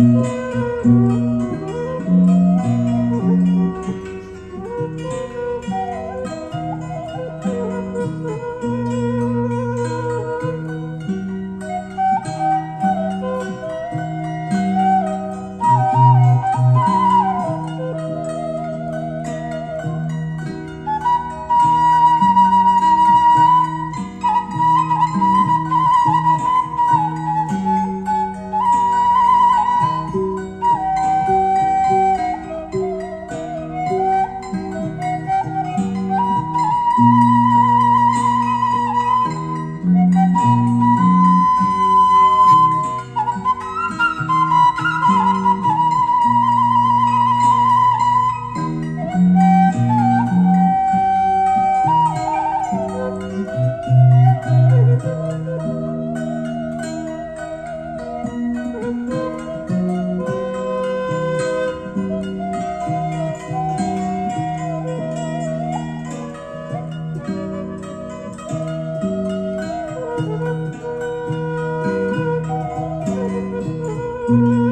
Música Música